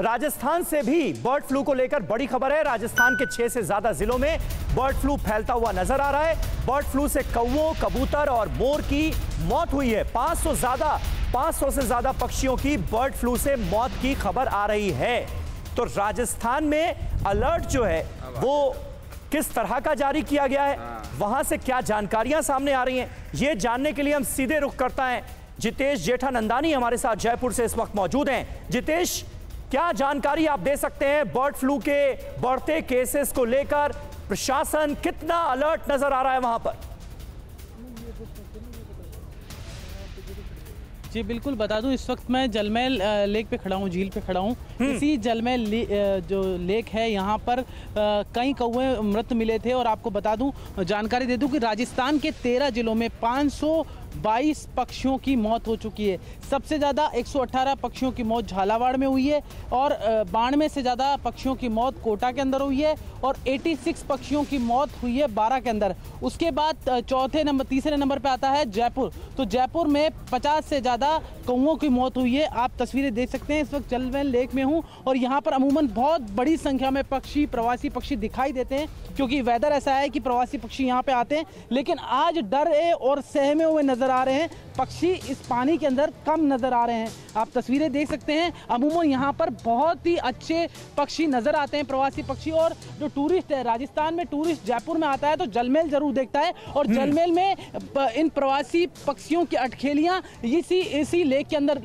राजस्थान से भी bird flu को लेकर बड़ी खबर है। राजस्थान के छह से ज़्यादा जिलों में बर्ड फ्लू फैलता हुआ नज़र आ रहा है। बर्ड फ्लू से कौओं कबूतर और मोर की मौत हुई है। 500 ज़्यादा 500 से ज़्यादा पक्षियों की बर्ड फ्लू से मौत की खबर आ रही है। तो राजस्थान में अलर्ट जो है वो किस तरह का जारी किया गया है। वहाँ से क्या जानकारियाँ सामने आ रही हैं? ये जानने के लिए हम सीधे रुख करता है। जितेश जेठानंदानी हमारे साथ जयपुर से इस वक्त मौजूद हैं। जितेश क्या जानकारी आप दे सकते हैं? बर्ड फ्लू के बढ़ते केसेस को लेकर प्रशासन कितना अलर्ट नज़र आ रहा है वहाँ पर? जी बिल्कुल बता दूँ इस वक्त मैं जलमैल लेक पे खड़ा हूँ झील पे खड़ा हूँ। इसी जलमैल ले, जो लेक है यहाँ पर कई कौए मृत मिले थे। और आपको बता दूँ जानकारी दे दूँ कि राजस्थान के तेरह जिलों में 522 पक्षियों की मौत हो चुकी है। सबसे ज़्यादा 118 पक्षियों की मौत झालावाड़ में हुई है और बानवे से ज़्यादा पक्षियों की मौत कोटा के अंदर हुई है और 86 पक्षियों की मौत हुई है बारह के अंदर। उसके बाद चौथे नंबर, तीसरे नंबर पे आता है जयपुर। तो जयपुर में 50 से ज़्यादा कौओं की मौत हुई है। आप तस्वीरें देख सकते हैं। इस वक्त जलमैल लेक में हूँ और यहाँ पर अमूमन बहुत बड़ी संख्या में पक्षी, प्रवासी पक्षी दिखाई देते हैं, क्योंकि वेदर ऐसा है कि प्रवासी पक्षी यहाँ पे आते हैं। लेकिन आज डरे और सहमे हुए नज़र आ रहे हैं। पक्षी इस पानी के अंदर कम नज़र आ रहे हैं। आप तस्वीरें देख सकते हैं। अमूमन यहाँ पर बहुत ही अच्छे पक्षी नज़र आते हैं प्रवासी पक्षी। और जो टूरिस्ट है राजस्थान में टूरिस्ट जयपुर में आता है तो जलमेल ज़रूर देखता है। और जलमेल में इन प्रवासी पक्षियों की अटखेलियाँ इसी इसी लेक के अंदर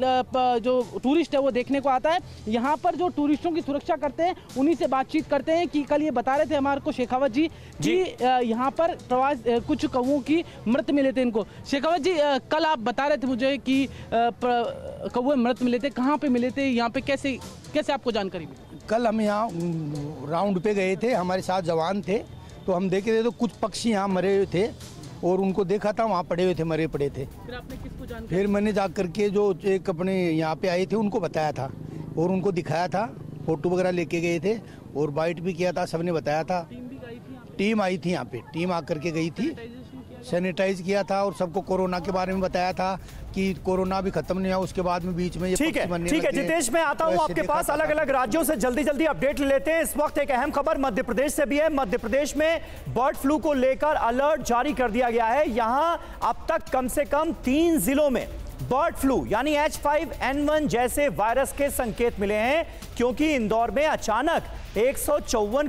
जो टूरिस्ट है वो देखने को आता है। यहाँ पर जो टूरिस्टों की सुरक्षा करते हैं उन्हीं से बातचीत करते हैं कि कल ये बता रहे थे हमारे को शेखावत जी जी। यहाँ पर प्रवास कुछ कौओं की मृत मिले थे इनको। शेखावत जी कल आप बता रहे थे मुझे कि कौवे मृत मिले थे कहाँ पे मिले थे यहाँ पे कैसे कैसे आपको जानकारी मिली? कल हम यहाँ राउंड पे गए थे हमारे साथ जवान थे तो हम देखे थे तो कुछ पक्षी यहाँ मरे हुए थे और उनको देखा था वहाँ पड़े हुए थे मरे पड़े थे। फिर आपने किसको फिर मैंने जा करके जो एक अपने यहाँ पे आए थे उनको बताया था और उनको दिखाया था फ़ोटो वगैरह लेके गए थे और बाइट भी किया था सबने बताया था। टीम आई थी यहाँ पे टीम आकर के गई थी। सैनिटाइज किया था और सबको कोरोना के बारे में बताया था कि कोरोना भी खत्म नहीं हुआ उसके बाद में बीच में ये ठीक है ठीक है जितेश मैं आता हूँ आपके पास। अलग अलग राज्यों से जल्दी जल्दी अपडेट लेते हैं। इस वक्त एक अहम खबर मध्य प्रदेश से भी है। मध्य प्रदेश में बर्ड फ्लू को लेकर अलर्ट जारी कर दिया गया है। यहाँ अब तक कम से कम तीन जिलों में बर्ड फ्लू यानी एच फाइव एन वन जैसे वायरस के संकेत मिले हैं क्योंकि इंदौर में अचानक एक सौ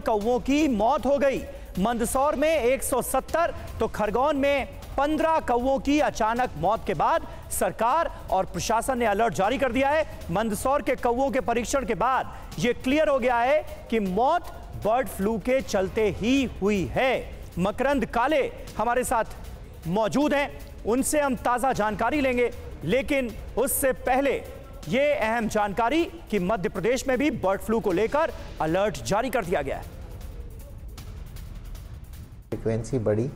कौवों की मौत हो गई। मंदसौर में 170 तो खरगोन में 15 कौवों की अचानक मौत के बाद सरकार और प्रशासन ने अलर्ट जारी कर दिया है। मंदसौर के कौवों के परीक्षण के बाद यह क्लियर हो गया है कि मौत बर्ड फ्लू के चलते ही हुई है। मकरंद काले हमारे साथ मौजूद हैं, उनसे हम ताज़ा जानकारी लेंगे। लेकिन उससे पहले यह अहम जानकारी कि मध्य प्रदेश में भी बर्ड फ्लू को लेकर अलर्ट जारी कर दिया गया है। फ्रिक्वेंसी बढ़ी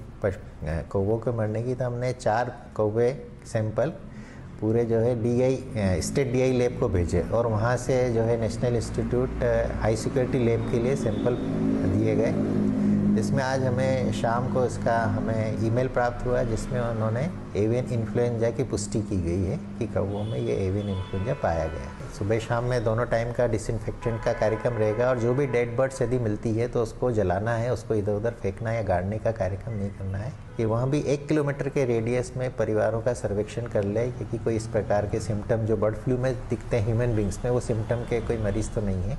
कौवों के मरने की तो हमने चार कौवे सैंपल पूरे जो है डीआई स्टेट डीआई लैब को भेजे और वहाँ से जो है national institute high security lab के लिए सैंपल दिए गए। जिसमें आज हमें शाम को इसका हमें ईमेल प्राप्त हुआ जिसमें उन्होंने एवियन इन्फ्लुएंजा की पुष्टि की गई है कि कौवों में ये एवियन इन्फ्लुएंजा पाया गया सुबह शाम में दोनों टाइम का डिसइनफेक्टेंट का कार्यक्रम रहेगा और जो भी डेड बर्ड्स यदि मिलती है तो उसको जलाना है, उसको इधर उधर फेंकना या गाड़ने का कार्यक्रम नहीं करना है। कि वहाँ भी एक किलोमीटर के रेडियस में परिवारों का सर्वेक्षण कर ले, क्योंकि कोई इस प्रकार के सिम्टम जो बर्ड फ्लू में दिखते हैं ह्यूमन बींग्स में, वो सिम्टम के कोई मरीज़ तो नहीं है।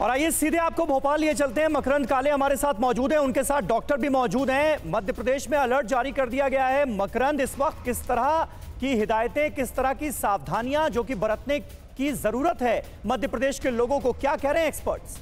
और आइए सीधे आपको भोपाल लिए चलते हैं। मकरंद काले हमारे साथ मौजूद हैं। उनके साथ डॉक्टर भी मौजूद हैं। मध्य प्रदेश में अलर्ट जारी कर दिया गया है। मकरंद इस वक्त किस तरह की हिदायतें, किस तरह की सावधानियाँ, जो कि बरतने की ज़रूरत है मध्य प्रदेश के लोगों को? क्या कह रहे हैं एक्सपर्ट्स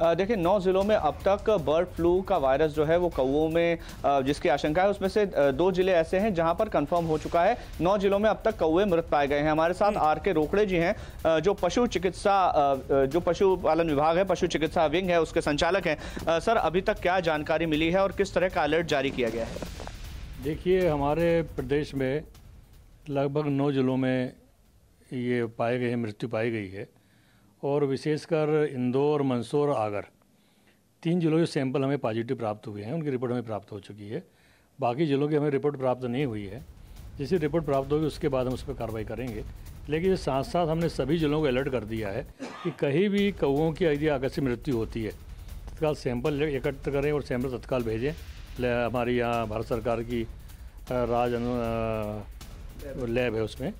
देखिए नौ जिलों में अब तक बर्ड फ्लू का वायरस जो है वो कौओं में जिसकी आशंका है उसमें से दो ज़िले ऐसे हैं जहाँ पर कंफर्म हो चुका है। नौ जिलों में अब तक कौए मृत पाए गए हैं। हमारे साथ आर के रोकड़े जी हैं जो पशु चिकित्सा जो पशुपालन विभाग है पशु चिकित्सा विंग है उसके संचालक हैं। सर अभी तक क्या जानकारी मिली है और किस तरह का अलर्ट जारी किया गया है? देखिए हमारे प्रदेश में लगभग नौ जिलों में ये पाए गए मृत्यु पाई गई है। और विशेषकर इंदौर, मंदसौर, आगर। तीन जिलों के सैंपल हमें पॉजिटिव प्राप्त हुए हैं, उनकी रिपोर्ट हमें प्राप्त हो चुकी है। बाकी जिलों की हमें रिपोर्ट प्राप्त नहीं हुई है। जैसी रिपोर्ट प्राप्त होगी, उसके बाद हम उस पर कार्रवाई करेंगे। लेकिन साथ साथ हमने सभी जिलों को अलर्ट कर दिया है कि कहीं भी कौओं की यदि आकस्मिक मृत्यु होती है, तत्काल सैंपल एकत्र करें और सैंपल तत्काल भेजें। हमारी यहाँ भारत सरकार की राज लैब है उसमें।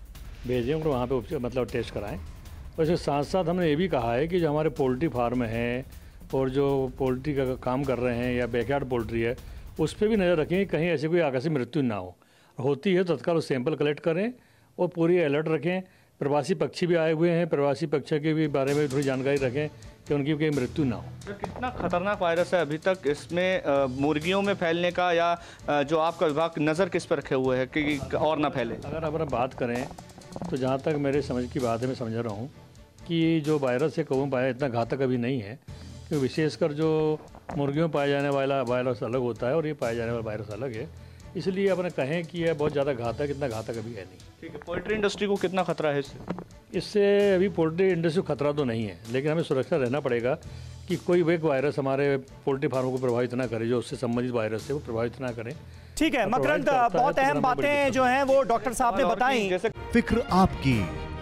भेजें और वहाँ पे मतलब टेस्ट कराएँ। इसके साथ साथ हमने ये भी कहा है कि जो हमारे पोल्ट्री फार्म हैं और जो पोल्ट्री का काम कर रहे हैं या बैकयार्ड पोल्ट्री है उस पर भी नज़र रखें कहीं ऐसी कोई आकस्मिक मृत्यु ना हो। होती है तो तत्काल उस सैंपल कलेक्ट करें और पूरी अलर्ट रखें। प्रवासी पक्षी भी आए हुए हैं प्रवासी पक्षी के भी बारे में थोड़ी जानकारी रखें कि उनकी कोई मृत्यु ना हो। तो कितना खतरनाक वायरस है अभी तक? इसमें मुर्गियों में फैलने का या जो आपका विभाग नज़र किस पर रखे हुए है कि और ना फैले? अगर अगर बात करें तो जहाँ तक मेरे समझ की बात है मैं समझ रहा हूँ कि जो वायरस है कौन पाया इतना घातक अभी नहीं है क्योंकि विशेषकर जो मुर्गियों में पाया जाने वाला वायरस अलग होता है और ये पाया जाने वाला वायरस अलग है इसलिए अपने कहें कि यह बहुत ज़्यादा घातक इतना घातक अभी है नहीं। ठीक है पोल्ट्री इंडस्ट्री को कितना खतरा है इससे? इससे अभी पोल्ट्री इंडस्ट्री को खतरा तो नहीं है लेकिन हमें सुरक्षा रहना पड़ेगा कि कोई भी वायरस हमारे पोल्ट्री फार्मों को प्रभावित ना करे जो उससे संबंधित वायरस है वो प्रभावित ना करें। ठीक है मकरंद बहुत अहम बातें जो हैं वो डॉक्टर साहब ने बताई। फ़िक्र आपकी।